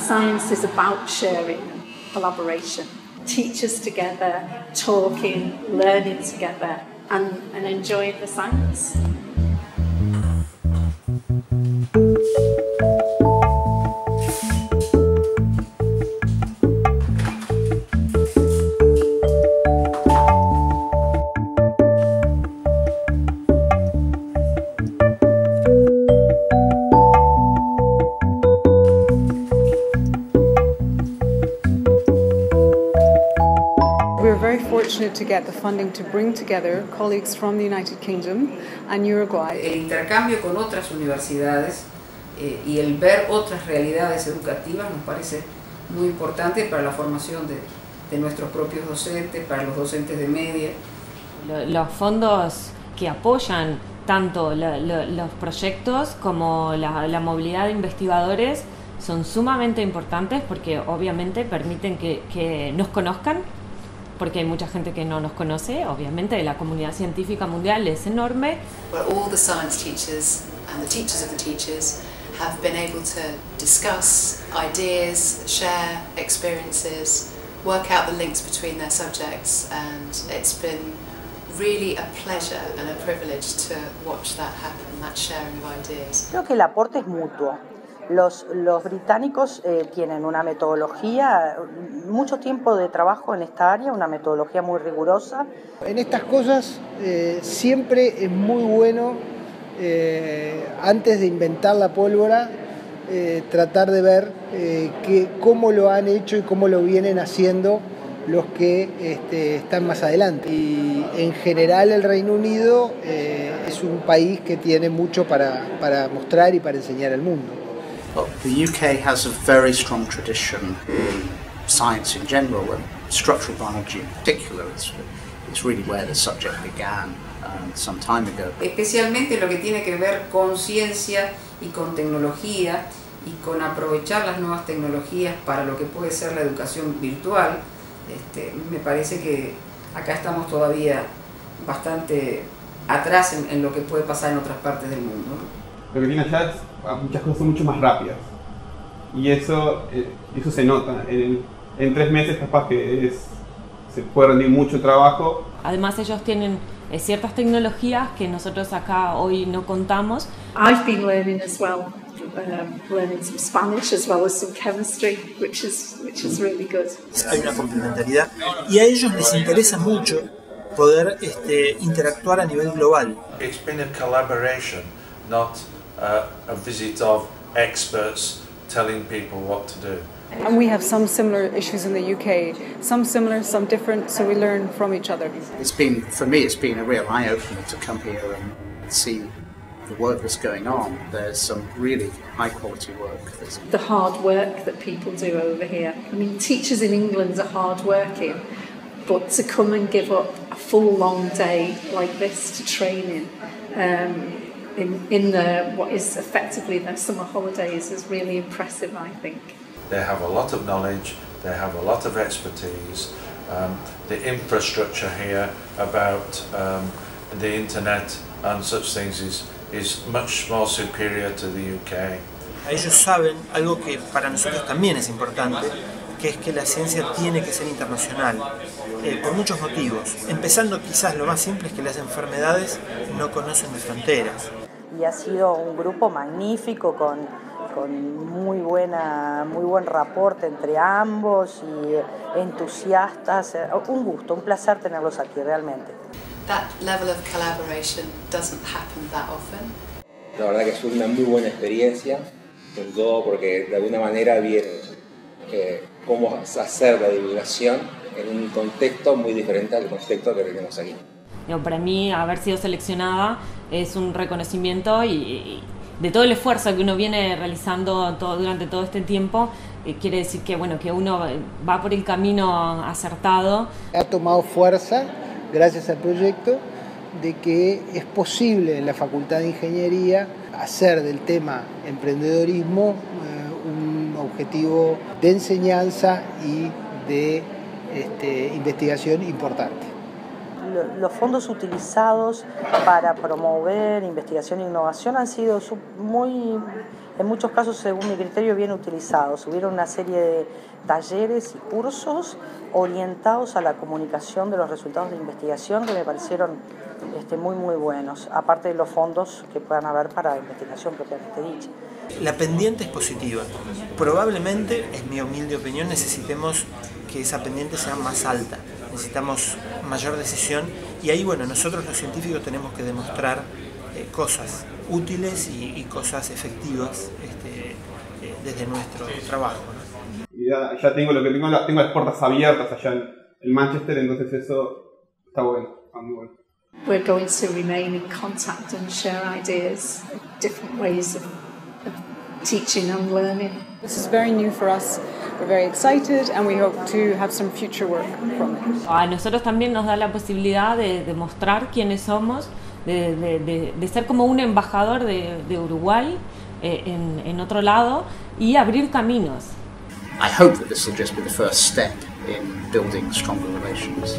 Science is about sharing and collaboration. Teachers together, talking, learning together, and, and enjoying the science. We're very fortunate to get the funding to bring together colleagues from the United Kingdom and Uruguay. El intercambio con otras universidades eh, y el ver otras realidades educativas nos parece muy importante para la formación de, de nuestros propios docentes, para los docentes de media. Lo- Los fondos que apoyan tanto lo- lo- los proyectos como la, la movilidad de investigadores son sumamente importantes porque obviamente permiten que, que nos conozcan, porque hay mucha gente que no nos conoce, obviamente la comunidad científica mundial es enorme where all the science teachers and the teachers of the teachers have been able to discuss ideas, share experiences, work out the links between their subjects, and it's been really a pleasure and a privilege to watch that happen, that sharing of ideas. Creo que el aporte es mutuo. Los, británicos eh, tienen una metodología, mucho tiempo de trabajo en esta área, una metodología muy rigurosa. En estas cosas eh, siempre es muy bueno, eh, antes de inventar la pólvora, tratar de ver cómo lo han hecho y cómo lo vienen haciendo los que este, están más adelante. Y en general el Reino Unido es un país que tiene mucho para mostrar y para enseñar al mundo. Well, the UK has a very strong tradition in science in general and structural biology in particular. It's, it's really where the subject began um, some time ago. especialmente lo que tiene que ver con ciencia y con tecnología y con aprovechar las nuevas tecnologías para lo que puede ser la educación virtual. Este, me parece que acá estamos todavía bastante atrás en, en lo que puede pasar en otras partes del mundo. ¿no? Lo que tiene ah, muchas cosas son mucho más rápidas. Y eso, eh, eso se nota. En, en tres meses capaz que es, se puede rendir mucho trabajo Además ellos tienen eh, ciertas tecnologías que nosotros acá hoy no contamos. I've been learning as well, um, learning some Spanish as well as some chemistry, which is which is really good. hay una complementariedad y a ellos les interesa mucho poder este, interactuar a nivel global. It's been a collaboration, not uh, a visit of experts telling people what to do. And we have some similar issues in the UK, some similar, some different, so we learn from each other. It's been, for me, it's been a real eye opener to come here and see the work that's going on. There's some really high quality work. There's The hard work that people do over here. I mean, teachers in England are hard working, but to come and give up a full long day like this to training um, in in the what is effectively their summer holidays is really impressive. I think. They have a lot of knowledge, they have a lot of expertise. Um, the infrastructure here about um, the internet and such things is, is much more superior to the UK. Ellos saben algo que para nosotros también es importante, que es que la ciencia tiene que ser internacional, eh, por muchos motivos. Empezando quizás lo más simple es que las enfermedades no conocen de fronteras. Y ha sido un grupo magnífico con, con muy, buena, muy buen reporte entre ambos y entusiastas. Eh, Un gusto, un placer tenerlos aquí realmente. That level of collaboration doesn't happen that often. La verdad que es una muy buena experiencia, sobre todo porque de alguna manera viene eh, cómo hacer la divulgación en un contexto muy diferente al contexto que tenemos aquí. Para mí haber sido seleccionada es un reconocimiento y, y de todo el esfuerzo que uno viene realizando todo, durante todo este tiempo, eh, quiere decir que, bueno, que uno va por el camino acertado. Ha tomado fuerza, gracias al proyecto, de que es posible en la Facultad de Ingeniería hacer del tema emprendedorismo objetivo de enseñanza y de este, investigación importante. Lo- Los fondos utilizados para promover investigación e innovación han sido muy, en muchos casos, según mi criterio, bien utilizados. Hubieron una serie de talleres y cursos orientados a la comunicación de los resultados de investigación que me parecieron este, muy, muy buenos, aparte de los fondos que puedan haber para la investigación propiamente dicha. La pendiente es positiva. Probablemente, en mi humilde opinión, necesitemos que esa pendiente sea más alta. Necesitamos mayor decisión y ahí, bueno, nosotros los científicos tenemos que demostrar eh, cosas útiles y, y cosas efectivas este, eh, desde nuestro trabajo. ¿no? Y ya, ya, tengo lo que tengo, tengo las puertas abiertas allá en, en Manchester, entonces eso está bueno, está muy bueno. We're going to remain in contact and share ideas, different ways of, of teaching and learning. This is very new for us. We're very excited and we hope to have some future work from it. A nosotros también nos da la posibilidad de demostrar quiénes somos, de, de, de, de ser como un embajador de, de Uruguay eh, en, en otro lado y abrir caminos. I hope that this will just be the first step in building stronger relations.